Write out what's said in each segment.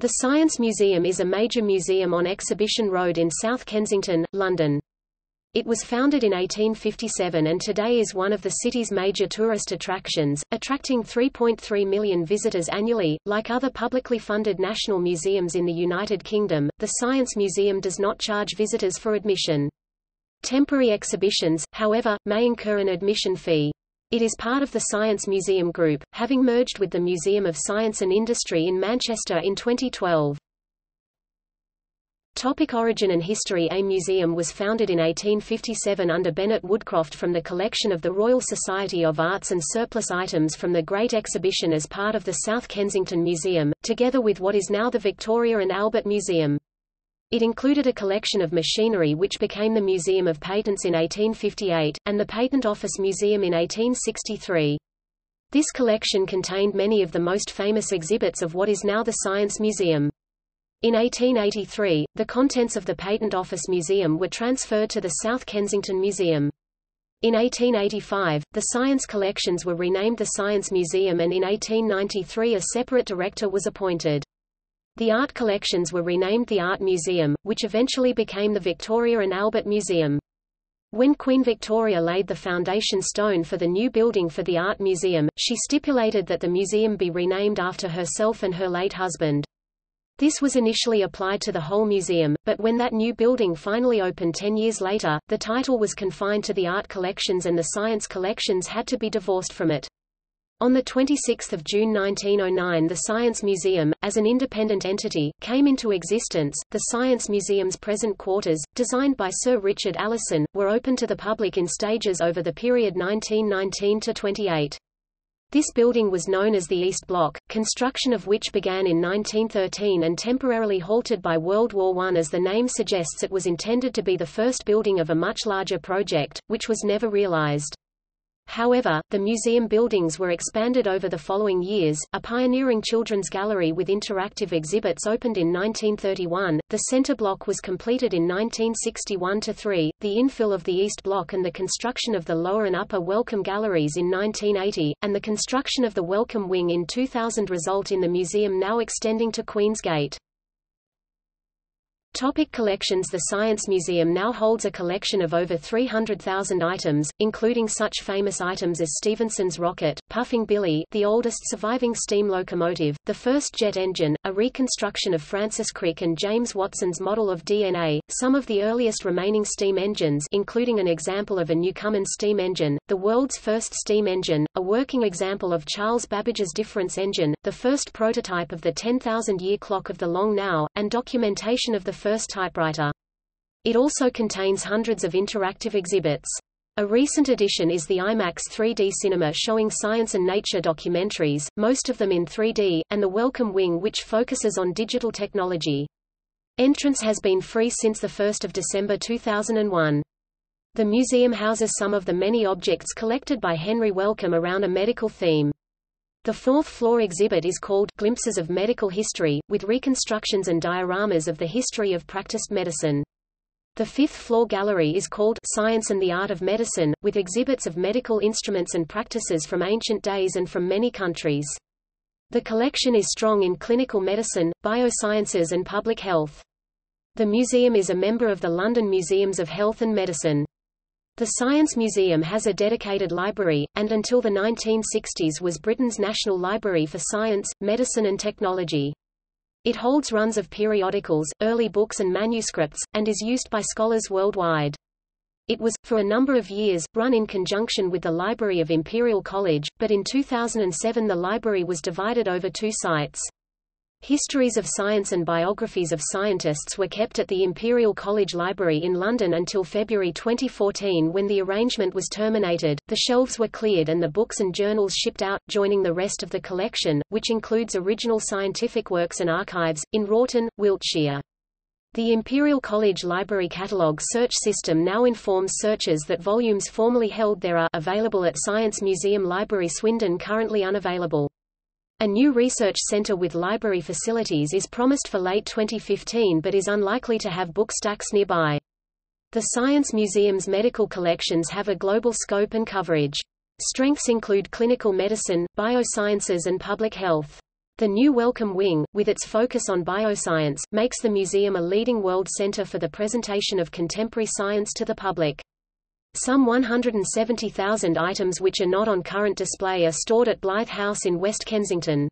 The Science Museum is a major museum on Exhibition Road in South Kensington, London. It was founded in 1857 and today is one of the city's major tourist attractions, attracting 3.3 million visitors annually. Like other publicly funded national museums in the United Kingdom, the Science Museum does not charge visitors for admission. Temporary exhibitions, however, may incur an admission fee. It is part of the Science Museum Group, having merged with the Museum of Science and Industry in Manchester in 2012. Topic origin and history A museum was founded in 1857 under Bennett Woodcroft from the collection of the Royal Society of Arts and surplus items from the Great Exhibition as part of the South Kensington Museum, together with what is now the Victoria and Albert Museum. It included a collection of machinery which became the Museum of Patents in 1858, and the Patent Office Museum in 1863. This collection contained many of the most famous exhibits of what is now the Science Museum. In 1883, the contents of the Patent Office Museum were transferred to the South Kensington Museum. In 1885, the science collections were renamed the Science Museum and in 1893 a separate director was appointed. The art collections were renamed the Art Museum, which eventually became the Victoria and Albert Museum. When Queen Victoria laid the foundation stone for the new building for the Art Museum, she stipulated that the museum be renamed after herself and her late husband. This was initially applied to the whole museum, but when that new building finally opened ten years later, the title was confined to the art collections and the science collections had to be divorced from it. On 26 June 1909 the Science Museum, as an independent entity, came into existence. The Science Museum's present quarters, designed by Sir Richard Allison, were open to the public in stages over the period 1919 to 28. This building was known as the East Block, construction of which began in 1913 and temporarily halted by World War I as the name suggests it was intended to be the first building of a much larger project, which was never realized. However, the museum buildings were expanded over the following years. A pioneering children's gallery with interactive exhibits opened in 1931. The center block was completed in 1961-3, the infill of the east block and the construction of the lower and upper Wellcome galleries in 1980, and the construction of the welcome wing in 2000 result in the museum now extending to Queen's Gate. Topic collections The Science Museum now holds a collection of over 300,000 items, including such famous items as Stephenson's rocket, Puffing Billy the oldest surviving steam locomotive, the first jet engine, a reconstruction of Francis Crick and James Watson's model of DNA, some of the earliest remaining steam engines including an example of a Newcomen steam engine, the world's first steam engine, a working example of Charles Babbage's difference engine, the first prototype of the 10,000-year clock of the Long Now, and documentation of the first typewriter. It also contains hundreds of interactive exhibits. A recent addition is the IMAX 3D cinema showing science and nature documentaries, most of them in 3D, and the Wellcome Wing which focuses on digital technology. Entrance has been free since 1 December 2001. The museum houses some of the many objects collected by Henry Wellcome around a medical theme. The fourth floor exhibit is called Glimpses of Medical History, with reconstructions and dioramas of the history of practiced medicine. The fifth floor gallery is called Science and the Art of Medicine, with exhibits of medical instruments and practices from ancient days and from many countries. The collection is strong in clinical medicine, biosciences and public health. The museum is a member of the London Museums of Health and Medicine. The Science Museum has a dedicated library, and until the 1960s was Britain's national library for science, medicine and technology. It holds runs of periodicals, early books and manuscripts, and is used by scholars worldwide. It was, for a number of years, run in conjunction with the Library of Imperial College, but in 2007 the library was divided over two sites. Histories of science and biographies of scientists were kept at the Imperial College Library in London until February 2014 when the arrangement was terminated. The shelves were cleared and the books and journals shipped out, joining the rest of the collection, which includes original scientific works and archives, in Wroughton, Wiltshire. The Imperial College Library Catalogue search system now informs searchers that volumes formerly held there are available at Science Museum Library Swindon currently unavailable. A new research center with library facilities is promised for late 2015 but is unlikely to have book stacks nearby. The Science Museum's medical collections have a global scope and coverage. Strengths include clinical medicine, biosciences and public health. The new Wellcome Wing, with its focus on bioscience, makes the museum a leading world center for the presentation of contemporary science to the public. Some 170,000 items which are not on current display are stored at Blythe House in West Kensington.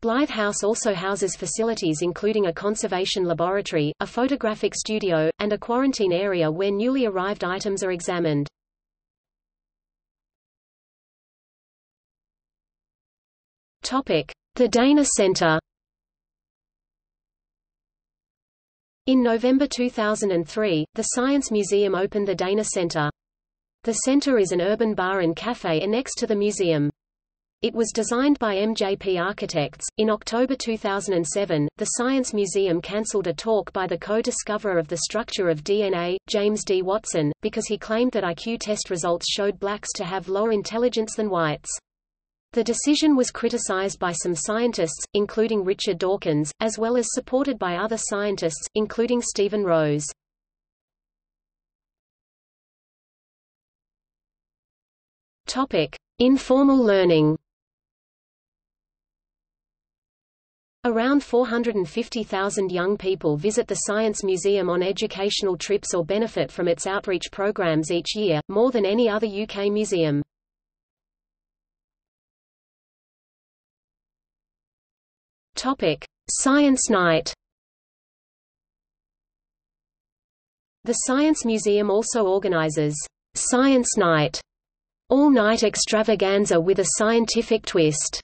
Blythe House also houses facilities including a conservation laboratory, a photographic studio, and a quarantine area where newly arrived items are examined. Topic: The Dana Center. In November 2003, the Science Museum opened the Dana Center. The center is an urban bar and cafe annexed to the museum. It was designed by MJP Architects. In October 2007, the Science Museum cancelled a talk by the co-discoverer of the structure of DNA, James D. Watson, because he claimed that IQ test results showed blacks to have lower intelligence than whites. The decision was criticized by some scientists, including Richard Dawkins, as well as supported by other scientists, including Steven Rose. Topic: Informal learning. Around 450,000 young people visit the Science Museum on educational trips or benefit from its outreach programs each year, more than any other UK museum. Topic: Science Night. The Science Museum also organizes Science Night, all-night extravaganza with a scientific twist.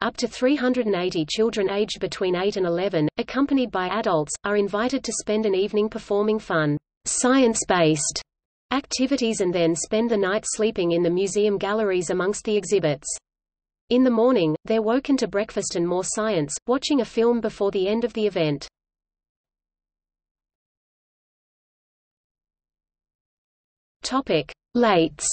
Up to 380 children aged between 8 and 11, accompanied by adults, are invited to spend an evening performing fun, science-based activities and then spend the night sleeping in the museum galleries amongst the exhibits. In the morning, they're woken to breakfast and more science, watching a film before the end of the event. Topic: Lates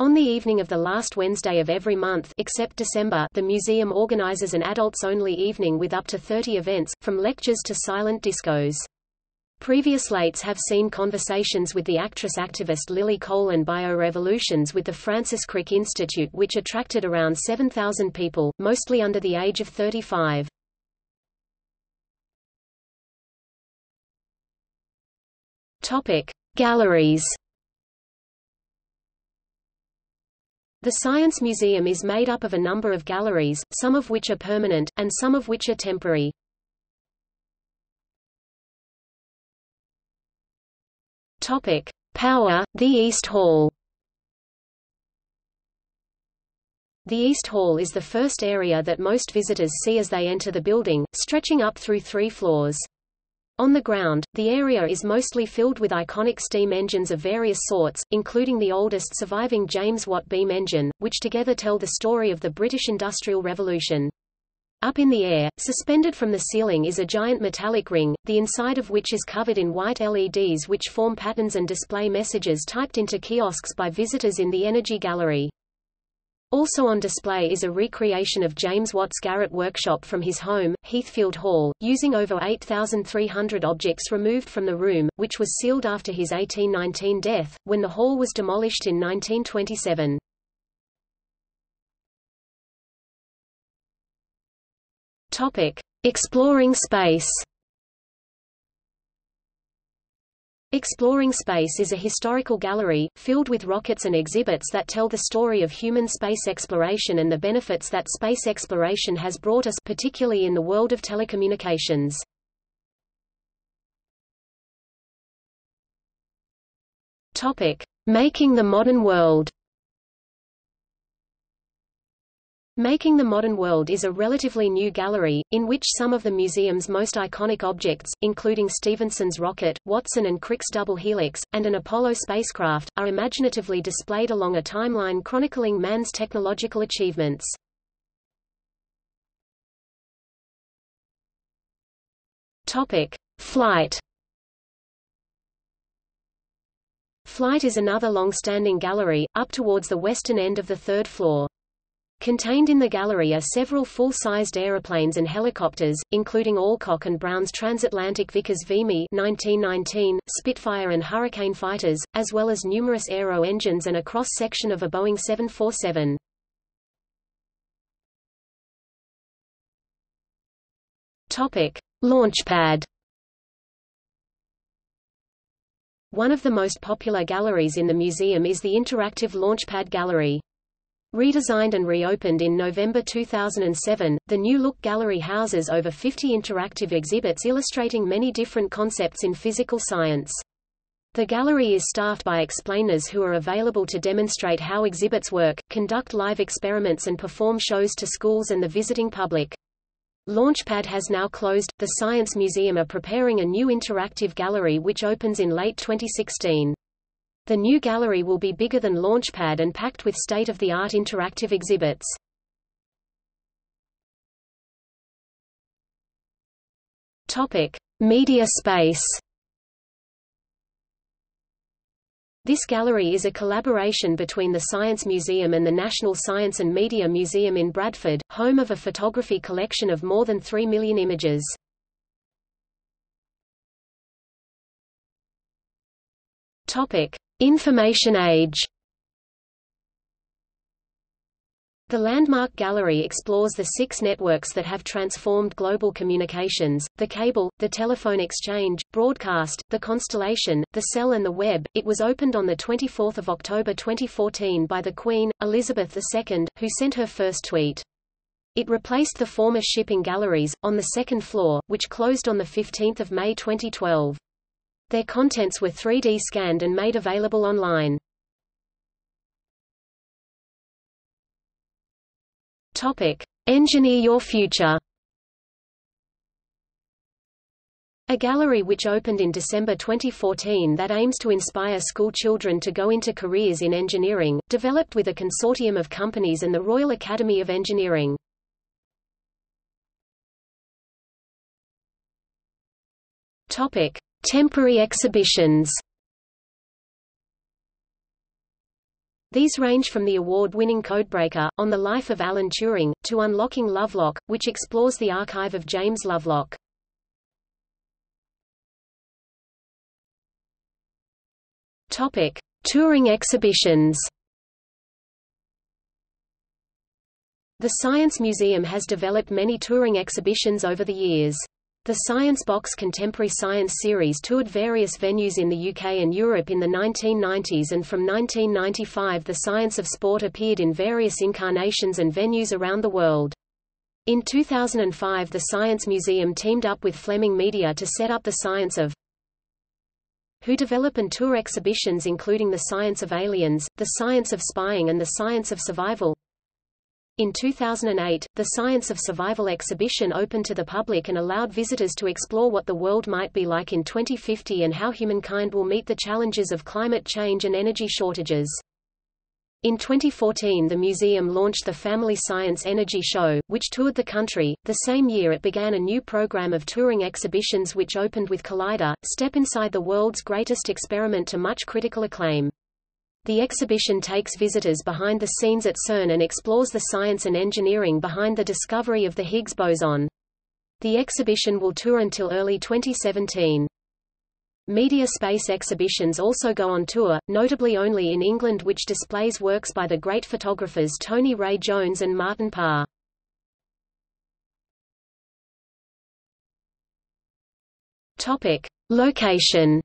On the evening of the last Wednesday of every month except December the museum organizes an adults-only evening with up to 30 events, from lectures to silent discos. Previous lates have seen conversations with the actress-activist Lily Cole and biorevolutions with the Francis Crick Institute which attracted around 7,000 people, mostly under the age of 35. Topic: Galleries The Science Museum is made up of a number of galleries, some of which are permanent, and some of which are temporary. Topic: Power, the East Hall. The East Hall is the first area that most visitors see as they enter the building, stretching up through three floors. On the ground, the area is mostly filled with iconic steam engines of various sorts, including the oldest surviving James Watt beam engine, which together tell the story of the British Industrial Revolution. Up in the air, suspended from the ceiling is a giant metallic ring, the inside of which is covered in white LEDs which form patterns and display messages typed into kiosks by visitors in the Energy Gallery. Also on display is a recreation of James Watt's garret workshop from his home, Heathfield Hall, using over 8,300 objects removed from the room, which was sealed after his 1819 death, when the hall was demolished in 1927. Topic: Exploring space. Exploring Space is a historical gallery, filled with rockets and exhibits that tell the story of human space exploration and the benefits that space exploration has brought us particularly in the world of telecommunications. Making the Modern World. Making the Modern World is a relatively new gallery, in which some of the museum's most iconic objects, including Stephenson's rocket, Watson and Crick's double helix, and an Apollo spacecraft, are imaginatively displayed along a timeline chronicling man's technological achievements. Topic: Flight. Flight is another long-standing gallery, up towards the western end of the third floor. Contained in the gallery are several full-sized aeroplanes and helicopters, including Alcock and Brown's transatlantic Vickers Vimy 1919, Spitfire and Hurricane fighters, as well as numerous aero engines and a cross-section of a Boeing 747. Topic: Launchpad. One of the most popular galleries in the museum is the interactive Launchpad Gallery. Redesigned and reopened in November 2007, the New Look Gallery houses over 50 interactive exhibits illustrating many different concepts in physical science. The gallery is staffed by explainers who are available to demonstrate how exhibits work, conduct live experiments and perform shows to schools and the visiting public. Launchpad has now closed. The Science Museum are preparing a new interactive gallery which opens in late 2016. The new gallery will be bigger than Launchpad and packed with state-of-the-art interactive exhibits. Topic: Media space. This gallery is a collaboration between the Science Museum and the National Science and Media Museum in Bradford, home of a photography collection of more than 3 million images. Topic: Information Age The Landmark Gallery explores the six networks that have transformed global communications, the cable, the telephone exchange, broadcast, the constellation, the cell and the web. It was opened on 24 October 2014 by the Queen, Elizabeth II, who sent her first tweet. It replaced the former shipping galleries, on the second floor, which closed on 15 May 2012. Their contents were 3D scanned and made available online. Topic: Engineer Your Future. A gallery which opened in December 2014 that aims to inspire school children to go into careers in engineering, developed with a consortium of companies and the Royal Academy of Engineering. Topic: Temporary exhibitions These range from the award-winning Codebreaker, On the Life of Alan Turing, to Unlocking Lovelock, which explores the archive of James Lovelock. Topic: Touring exhibitions. The Science Museum has developed many touring exhibitions over the years. The Science Box Contemporary Science series toured various venues in the UK and Europe in the 1990s and from 1995 the Science of Sport appeared in various incarnations and venues around the world. In 2005 the Science Museum teamed up with Fleming Media to set up the Science of who develop and tour exhibitions including the science of aliens, the science of spying and the science of survival. In 2008, the Science of Survival exhibition opened to the public and allowed visitors to explore what the world might be like in 2050 and how humankind will meet the challenges of climate change and energy shortages. In 2014 the museum launched the Family Science Energy Show, which toured the country. The same year it began a new program of touring exhibitions which opened with Collider, Step Inside the World's Greatest Experiment to much critical acclaim. The exhibition takes visitors behind the scenes at CERN and explores the science and engineering behind the discovery of the Higgs boson. The exhibition will tour until early 2017. Media space exhibitions also go on tour, notably only in England which displays works by the great photographers Tony Ray Jones and Martin Parr. Topic. Location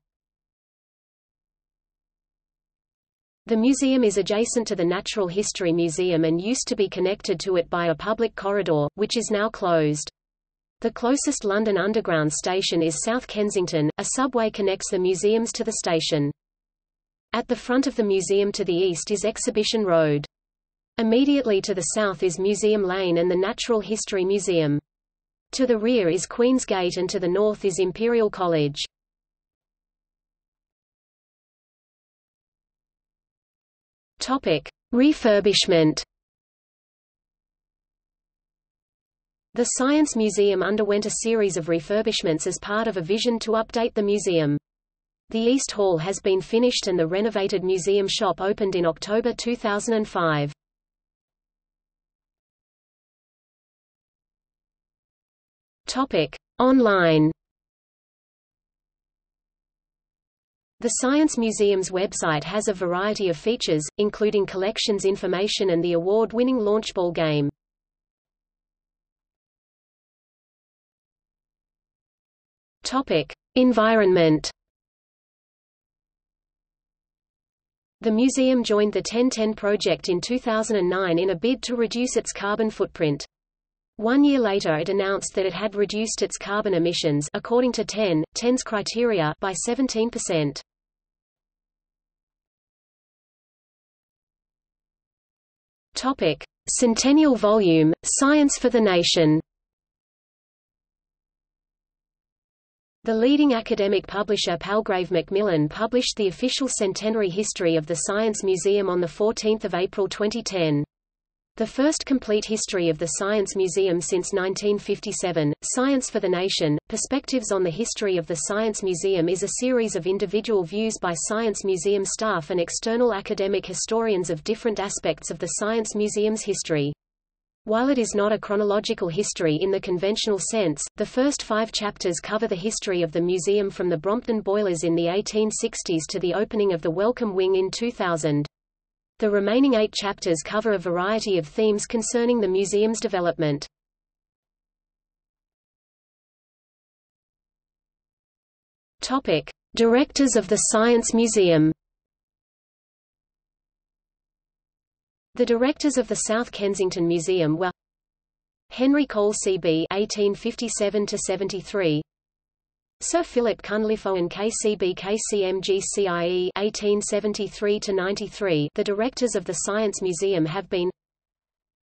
The museum is adjacent to the Natural History Museum and used to be connected to it by a public corridor, which is now closed. The closest London Underground station is South Kensington, a subway connects the museums to the station. At the front of the museum to the east is Exhibition Road. Immediately to the south is Museum Lane and the Natural History Museum. To the rear is Queen's Gate and to the north is Imperial College. Topic: Refurbishment. The Science Museum underwent a series of refurbishments as part of a vision to update the museum. The East Hall has been finished and the renovated museum shop opened in October 2005. Topic: Online The Science Museum's website has a variety of features, including collections information and the award-winning Launchball game. Topic: Environment. The museum joined the 1010 project in 2009 in a bid to reduce its carbon footprint. One year later it announced that it had reduced its carbon emissions according to 10, 10's criteria by 17%. Topic: Centennial Volume: Science for the Nation. The leading academic publisher Palgrave Macmillan published the official centenary history of the Science Museum on 14 April 2010. The first complete history of the Science Museum since 1957, Science for the Nation, Perspectives on the History of the Science Museum is a series of individual views by Science Museum staff and external academic historians of different aspects of the Science Museum's history. While it is not a chronological history in the conventional sense, the first five chapters cover the history of the museum from the Brompton boilers in the 1860s to the opening of the Wellcome Wing in 2000. The remaining eight chapters cover a variety of themes concerning the museum's development. Topic: Directors of the Science Museum The directors of the South Kensington Museum were Henry Cole C.B. (1857–73), Sir Philip Cunliffe Owen KCB KCMG 1873–93. The directors of the Science Museum have been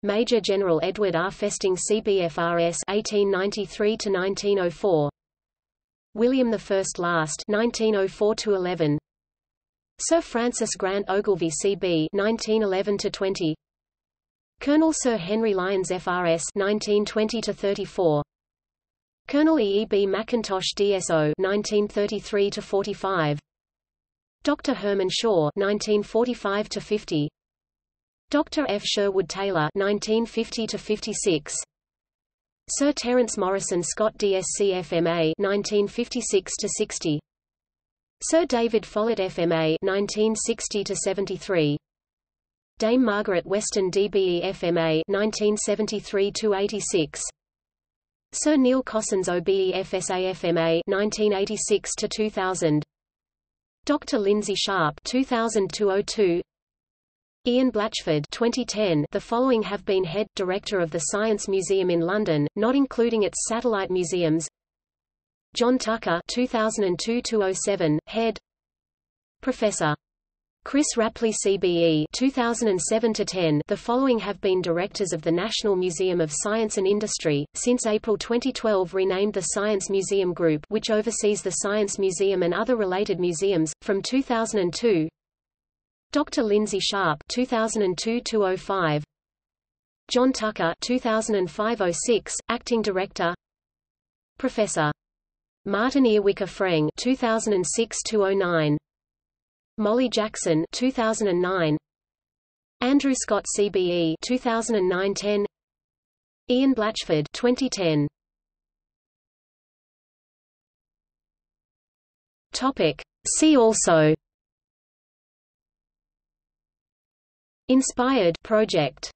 Major General Edward R. Festing CBFRS 1893–1904, William I Last 1904–11. Sir Francis Grant Ogilvie CB 1911 Colonel Sir Henry Lyons FRS 1920 34 Colonel E. E. B. Mackintosh DSO 1933 45 Dr. Herman Shaw 1945 50 Dr. F. Sherwood Taylor 1950 56 Sir Terence Morrison Scott DSc FMA 1956 60 Sir David Follett FMA 1960 73 Dame Margaret Weston DBE FMA 1973 86 Sir Neil Cossons OBE FSA FMA 1986 2000 Dr Lindsay Sharp 2002 Ian Blatchford 2010 The following have been head director of the Science Museum in London not including its satellite museums. John Tucker 2002-07, Head. Professor Chris Rapley CBE 2007-10 The following have been directors of the National Museum of Science and Industry, since April 2012 renamed the Science Museum Group which oversees the Science Museum and other related museums, from 2002 Dr. Lindsay Sharp 2002-05 John Tucker 2005-06, Acting Director. Professor. Martin Earwicker Freng 2006-09 Molly Jackson 2009 Andrew Scott CBE 2009-10 Ian Blatchford 2010 Topic. See also. Inspired project